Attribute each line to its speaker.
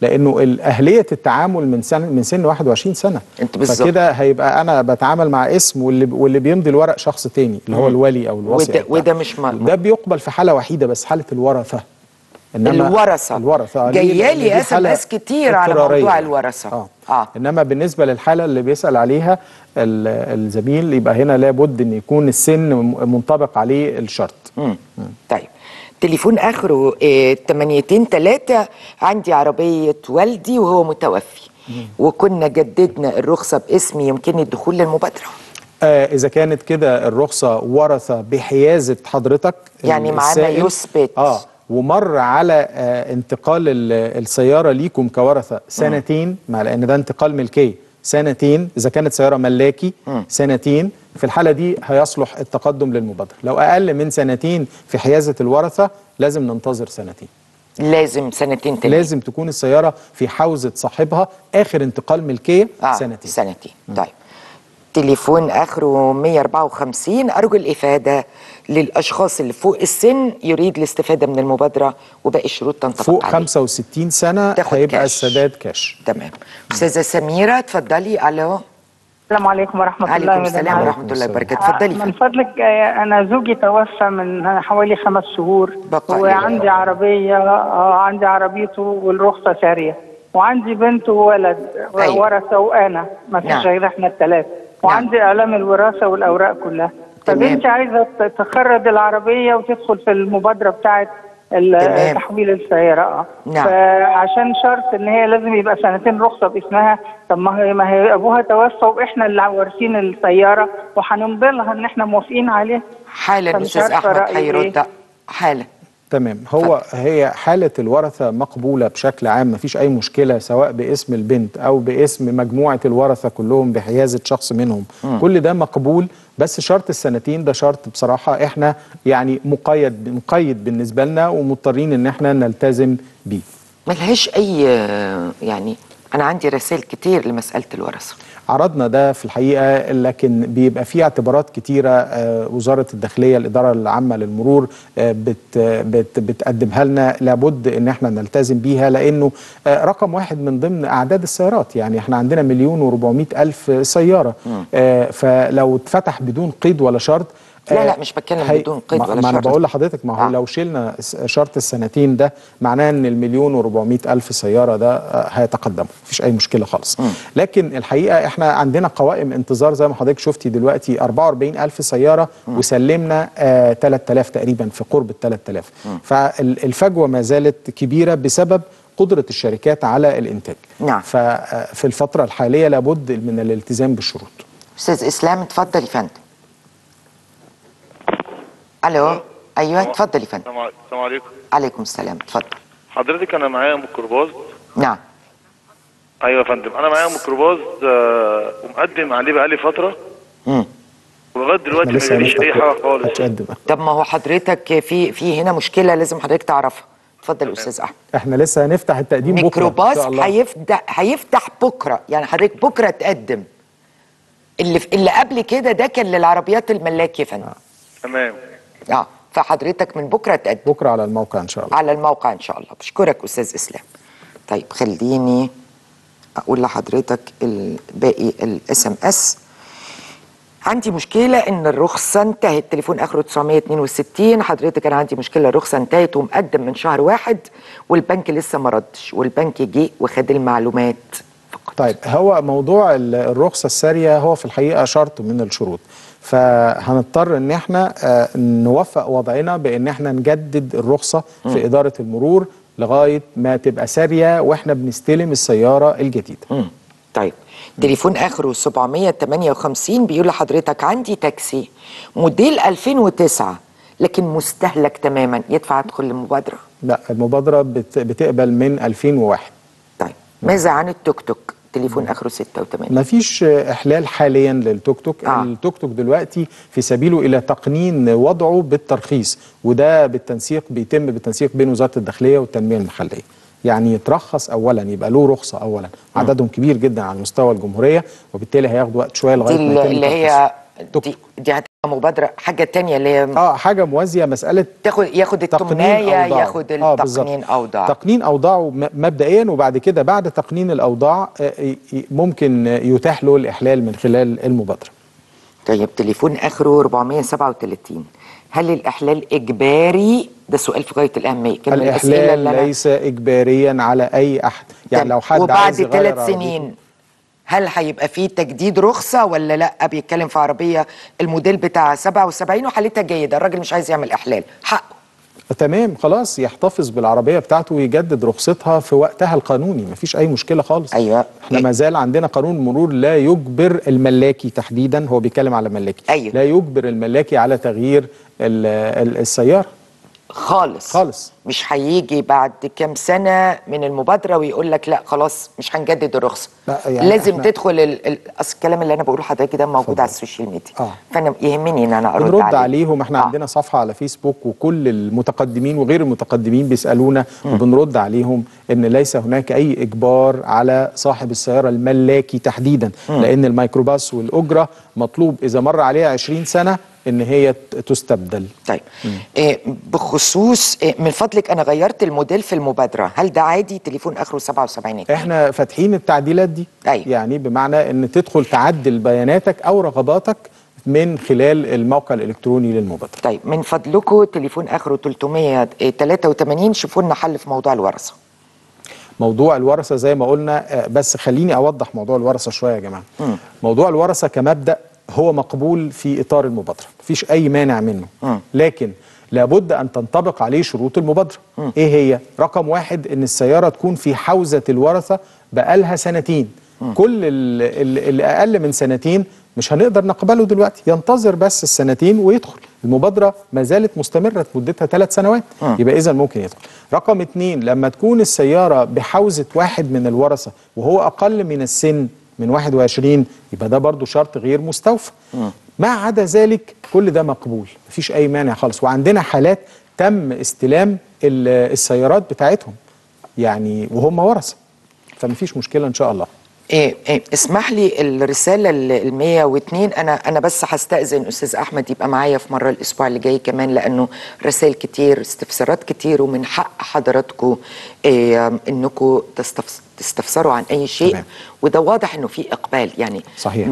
Speaker 1: لأنه اهليه التعامل من سن من سن 21 سنة.
Speaker 2: انت بالظبط.
Speaker 1: فكده هيبقى أنا بتعامل مع اسم واللي واللي بيمضي الورق شخص تاني اللي هو الولي أو الوصي
Speaker 2: وده. وده مش مضمون
Speaker 1: ده بيقبل في حالة وحيدة بس حالة الورثة.
Speaker 2: الورثة.
Speaker 1: الورثة آه، جاية
Speaker 2: لي SMS كتير على. موضوع الورثة.
Speaker 1: آه,
Speaker 2: آه.
Speaker 1: إنما بالنسبة للحالة اللي بيسأل عليها ال- الزميل يبقى هنا لابد إن يكون السن منطبق عليه الشرط.
Speaker 2: مم. طيب. تليفون آخره آه، تمانيتين تلاتة عندي عربية والدي وهو متوفي. وكنا جددنا الرخصة باسمي يمكن الدخول للمبادرة.
Speaker 1: آه إذا كانت كده الرخصة ورثة بحيازة حضرتك
Speaker 2: يعني
Speaker 1: السائل.
Speaker 2: يثبت.
Speaker 1: آه ومر على آه انتقال ال- السيارة ليكم كورثة. سنتين مع لأن ده انتقال ملكيه سنتين إذا كانت سيارة ملاكي سنتين في الحالة دي هيصلح التقدم للمبادرة. لو أقل من سنتين في حيازة الورثة لازم ننتظر سنتين.
Speaker 2: لازم سنتين تاني.
Speaker 1: لازم تكون السيارة في حوزة صاحبها آخر انتقال ملكية
Speaker 2: آه
Speaker 1: سنتين.
Speaker 2: سنتين. طيب. تليفون آخره 154 أرجو الإفادة للأشخاص اللي فوق السن يريد الاستفادة من المبادرة وباقي الشروط تنطبق
Speaker 1: فوق
Speaker 2: عليه
Speaker 1: 65 سنة
Speaker 2: تاخد
Speaker 1: هيبقى. السداد كاش
Speaker 2: تمام. أستاذة سميرة اتفضلي. ألو.
Speaker 3: السلام عليكم ورحمة الله
Speaker 2: عليكم
Speaker 3: وبركاته
Speaker 2: السلام ورحمة الله. وبركاته اتفضلي
Speaker 3: من. فضلك آه، أنا زوجي توفى من حوالي خمس شهور. وعندي عربية آه، عندي عربيته والرخصة سارية وعندي بنت وولد
Speaker 2: أيوة.
Speaker 3: ورثة وأنا ما فيش
Speaker 2: نعم.
Speaker 3: غير إحنا الثلاثة وعندي إعلام الوراثة والأوراق كلها. فبنتي عايزة تخرج العربية وتدخل في المبادرة
Speaker 2: تمام.
Speaker 3: تحويل السيارة آه
Speaker 2: نعم.
Speaker 3: فعشان شرط إن هي لازم يبقى سنتين رخصة باسمها طب ما هي ما هي أبوها توفى وإحنا اللي وارثين السيارة وهنمضي لها إن إحنا موافقين عليها
Speaker 2: حالا
Speaker 3: أستاذ
Speaker 2: أحمد
Speaker 3: رأيي
Speaker 2: هيرد
Speaker 3: إيه.
Speaker 2: حالا
Speaker 1: تمام. هو هي حالة الورثة مقبولة بشكل عام مفيش أي مشكلة سواء باسم البنت أو باسم مجموعة الورثة كلهم بحيازة شخص منهم. كل ده مقبول بس شرط السنتين ده شرط بصراحة إحنا يعني مقيد مقيد بالنسبة لنا ومضطرين إن إحنا نلتزم بيه.
Speaker 2: ملهاش أي يعني أنا عندي رسائل كتير لمسألة الورثة.
Speaker 1: عرضنا ده في الحقيقة لكن بيبقى فيه اعتبارات كتيرة آه، وزارة الداخلية الإدارة العامة للمرور آه، بت بت بتقدمها لنا. لابد إن إحنا نلتزم بيها لأنه آه، رقم واحد من ضمن أعداد السيارات. يعني إحنا عندنا مليون وربعمائة ألف سيارة. آه، فلو اتفتح بدون قيد ولا شرط
Speaker 2: لا،
Speaker 1: آه،
Speaker 2: لا، مش بتكلم
Speaker 1: هي-
Speaker 2: بدون قيد
Speaker 1: ما-
Speaker 2: ولا
Speaker 1: ما أنا
Speaker 2: شرط.
Speaker 1: بقول لحضرتك ما هو
Speaker 2: آه.
Speaker 1: لو شلنا شرط السنتين ده معناه إن المليون و400 ألف سيارة ده آه، هيتقدموا. مفيش أي مشكلة خالص. لكن الحقيقة إحنا عندنا قوائم انتظار زي ما حضرتك شفتي دلوقتي 44 ألف سيارة وسلمنا آه 3000 تقريبا في قرب ال 3000 فالفجوه ما زالت كبيرة بسبب قدرة الشركات على الإنتاج.
Speaker 2: نعم.
Speaker 1: ففي الفترة الحالية لابد من الالتزام بالشروط.
Speaker 2: أستاذ إسلام اتفضل يا فندم. ألو؟ أيوه اتفضل يا فندم.
Speaker 4: السلام عليكم السلام عليكم.
Speaker 2: عليكم السلام اتفضل.
Speaker 4: حضرتك أنا معايا ميكروباص
Speaker 2: نعم.
Speaker 4: أيوه يا فندم. أنا معايا ميكروباص آه، ومقدم عليه بقالي فترة.
Speaker 2: مم.
Speaker 4: ولغاية دلوقتي ما جاليش
Speaker 1: أي
Speaker 4: حاجة خالص.
Speaker 1: هتقدم
Speaker 2: طب ما هو حضرتك في في هنا مشكلة لازم حضرتك تعرفها. اتفضل يا أستاذ أحمد.
Speaker 1: إحنا لسه هنفتح التقديم بكرة إن
Speaker 2: ميكروباص
Speaker 1: شاء الله.
Speaker 2: هيفتح هيفتح بكرة. يعني حضرتك بكرة تقدم. اللي اللي قبل كده ده كان للعربيات الملاك يا فندم.
Speaker 4: تمام.
Speaker 2: آه فحضرتك من بكرة تقدم.
Speaker 1: بكرة على الموقع إن شاء الله.
Speaker 2: على الموقع إن شاء الله. بشكرك أستاذ إسلام. طيب خليني أقول لحضرتك باقي الإس إم إس. عندي مشكلة إن الرخصة انتهت. تليفون آخره 962 حضرتك أنا عندي مشكلة الرخصة انتهت ومقدم من شهر واحد والبنك لسه ما ردش والبنك جه وخد المعلومات.
Speaker 1: طيب هو موضوع ال- الرخصة السارية هو في الحقيقة شرط من الشروط. فهنضطر إن إحنا آه، نوفق وضعنا بإن إحنا نجدد الرخصة في إدارة المرور لغاية ما تبقى سارية وإحنا بنستلم السيارة الجديدة.
Speaker 2: مم. طيب تليفون آخره 758 بيقول لحضرتك عندي تاكسي موديل 2009 لكن مستهلك تماما يدفع أدخل المبادرة؟
Speaker 1: لا المبادرة بت- بتقبل من 2001
Speaker 2: طيب ماذا عن التوك توك؟ تليفون آخره 86
Speaker 1: ما فيش إحلال حاليا للتوك توك
Speaker 2: آه.
Speaker 1: آه. التوك توك دلوقتي في سبيله إلى تقنين وضعه بالترخيص وده بالتنسيق بيتم بالتنسيق بين وزارة الداخلية والتنمية المحلية يعني يترخص اولا يبقى له رخصة اولا عددهم كبير جدا على مستوى الجمهورية وبالتالي هياخد وقت
Speaker 2: شوية
Speaker 1: لغاية ما يتم
Speaker 2: اللي. هي دي, دي مبادرة حاجة تانية اللي هي
Speaker 1: آه حاجة موازية مسألة
Speaker 2: تاخد ياخد
Speaker 1: تقنين أوضاع.
Speaker 2: ياخد
Speaker 1: آه، بالظبط.
Speaker 2: التقنين أوضاع.
Speaker 1: تقنين اوضاعه م- مبدئيا وبعد كده بعد تقنين الأوضاع آه، ي- ممكن يتاح له الإحلال من خلال المبادرة.
Speaker 2: طيب تليفون آخره 437 هل الإحلال إجباري؟ ده سؤال في
Speaker 1: الإحلال
Speaker 2: اللي أنا-
Speaker 1: ليس اجباريا على أي أحد. يعني لو حد
Speaker 2: وبعد ثلاث سنين. هل هيبقى فيه تجديد رخصة ولا لأ؟ بيتكلم في عربية الموديل بتاع 77 وحالتها جيدة. الراجل مش عايز يعمل إحلال. حقه.
Speaker 1: تمام خلاص يحتفظ بالعربية بتاعته ويجدد رخصتها في وقتها القانوني. مفيش أي مشكلة خالص.
Speaker 2: أيوة.
Speaker 1: إحنا ما زال عندنا قانون المرور لا يجبر الملاكي تحديدا. هو بيتكلم على الملاكي.
Speaker 2: أيوة.
Speaker 1: لا يجبر الملاكي على تغيير ال- ال- السيارة.
Speaker 2: خالص
Speaker 1: خالص.
Speaker 2: مش هيجي بعد كام سنة من المبادرة ويقول لك لا خلاص مش هنجدد الرخصه
Speaker 1: لا، يعني
Speaker 2: لازم
Speaker 1: إحنا-
Speaker 2: تدخل ال... ال... الكلام اللي أنا بقوله لحضرتك ده موجود على ال social media
Speaker 1: آه.
Speaker 2: فأنا يهمني إن أنا
Speaker 1: أرد
Speaker 2: عليه.
Speaker 1: عليهم إحنا
Speaker 2: آه.
Speaker 1: عندنا صفحة على فيسبوك وكل المتقدمين وغير المتقدمين بيسألونا وبنرد عليهم إن ليس هناك أي إجبار على صاحب السيارة الملاكي تحديدا لأن الميكروباص والأجرة مطلوب إذا مر عليها 20 سنة إن هي تستبدل.
Speaker 2: طيب. إيه بخصوص إيه من فضلك أنا غيرت الموديل في المبادرة. هل ده عادي؟ تليفون آخره 77
Speaker 1: إحنا فاتحين التعديلات دي.
Speaker 2: أيوة.
Speaker 1: يعني بمعنى إن تدخل تعدل بياناتك أو رغباتك من خلال الموقع الإلكتروني للمبادرة.
Speaker 2: طيب. من فضلكم تليفون آخره 383 شوفوا لنا حل في موضوع الورثة.
Speaker 1: موضوع الورثة زي ما قلنا آه، بس خليني أوضح موضوع الورثة شوية يا جماعة. موضوع الورثة كمبدأ هو مقبول في إطار المبادرة. مفيش أي مانع منه. لكن لابد أن تنطبق عليه شروط المبادرة. إيه هي؟ رقم واحد إن السيارة تكون في حوزة الورثة بقالها سنتين. كل ال- ال- اللي أقل من سنتين مش هنقدر نقبله دلوقتي. ينتظر بس السنتين ويدخل. المبادرة ما زالت مستمرة مدتها ثلاث سنوات. يبقى إذا ممكن يدخل. رقم اتنين لما تكون السيارة بحوزة واحد من الورثة وهو أقل من السن من 21 يبقى ده برضو شرط غير مستوفى. ما عدا ذلك كل ده مقبول مفيش أي مانع خالص. وعندنا حالات تم استلام ال- السيارات بتاعتهم يعني وهم ورثة. فمفيش مشكلة إن شاء الله.
Speaker 2: إيه إيه اسمح لي الرسالة ال 102 أنا أنا بس هستأذن أستاذ أحمد يبقى معايا في مرة الأسبوع اللي جاي كمان لأنه رسائل كتير استفسارات كتير ومن حق حضراتكم إيه إنكم تستفس تستفسروا عن أي شيء
Speaker 1: تمام.
Speaker 2: وده واضح إنه في إقبال يعني
Speaker 1: صحيح.